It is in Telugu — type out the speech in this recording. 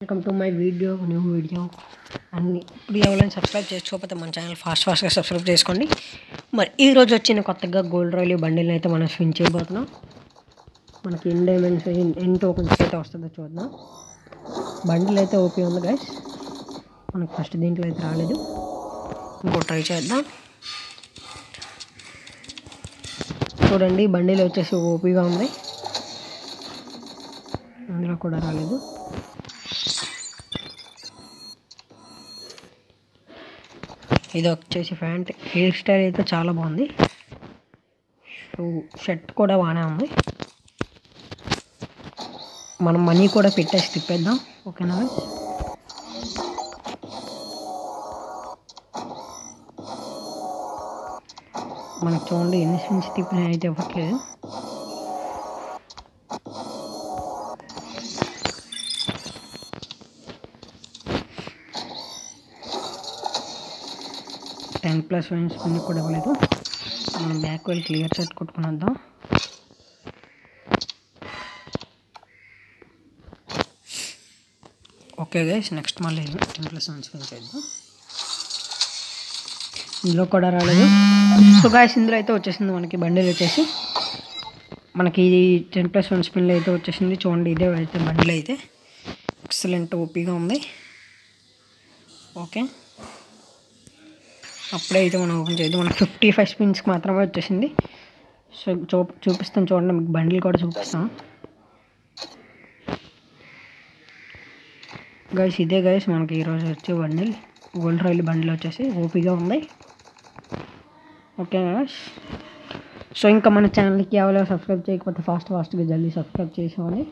Welcome to my video new video అన్ని. ఇప్పుడు ఎవరైనా సబ్స్క్రైబ్ చేసుకోకపోతే మన ఛానల్ ఫాస్ట్ ఫాస్ట్గా సబ్స్క్రైబ్ చేసుకోండి. మరి ఈరోజు వచ్చిన కొత్తగా గోల్డ్ రాయల్ బండిల్ని అయితే మనం స్విన్ చేయబోతున్నాం. మనకి ఎన్ డైమండ్స్ ఎన్ టోకన్స్ అయితే వస్తుందో చూద్దాం. బండిల్ అయితే ఓపీ ఉంది గైస్ మనకు ఫస్ట్ దీంట్లో అయితే రాలేదు. ఇంకో ట్రై చేద్దాం. చూడండి బండిల్ వచ్చేసి ఓపీగా ఉంది. అందులో కూడా రాలేదు. ఇది వచ్చేసి ప్యాంట్ హెయిర్ స్టైల్ అయితే చాలా బాగుంది. షూ షర్ట్ కూడా బాగానే ఉంది. మనం మనీ కూడా పెట్టేసి తిప్పేద్దాం. ఓకేనా మనకు చూడండి ఎన్ని సెన్స్ తిప్పిన అయితే ఇవ్వట్లేదు టెన్ ప్లస్ వన్ స్పిన్ కూడా ఇవ్వలేదు. మనం బ్యాక్ వెళ్ళి క్లియర్ సెట్ కొట్టుకుని వద్దాం ఓకే గైస్ నెక్స్ట్ మళ్ళీ టెన్ ప్లస్ వన్ స్పిన్ చేద్దాం. ఇందులో కూడా రాలేదు. సో గాయస్ ఇందులో అయితే వచ్చేసింది మనకి బండిల్ వచ్చేసి. మనకి ఇది టెన్ ప్లస్ వన్ స్పిన్లో అయితే వచ్చేసింది. చూడండి ఇదే అయితే బండిల్ అయితే. ఎక్సలెంట్ ఓపీగా ఉంది. ఓకే. అప్పుడే అయితే మనం ఓపెన్ చేయదు మనకు ఫిఫ్టీ ఫైవ్ స్పిన్స్కి మాత్రమే వచ్చేసింది. సో చూ చూపిస్తాను చూడండి మీకు బండిల్ కూడా చూపిస్తాను గైస్ ఇదే గైస్ మనకి ఈరోజు వచ్చే బండిల్. గోల్డ్ రాయిల్ బండిల్ వచ్చేసి ఓపీగా ఉంది. ఓకే గైస్ సో ఇంకా మన ఛానల్కి ఎవరో సబ్స్క్రైబ్ చేయకపోతే ఫాస్ట్ ఫాస్ట్గా జల్దీ సబ్స్క్రైబ్ చేసేవాడి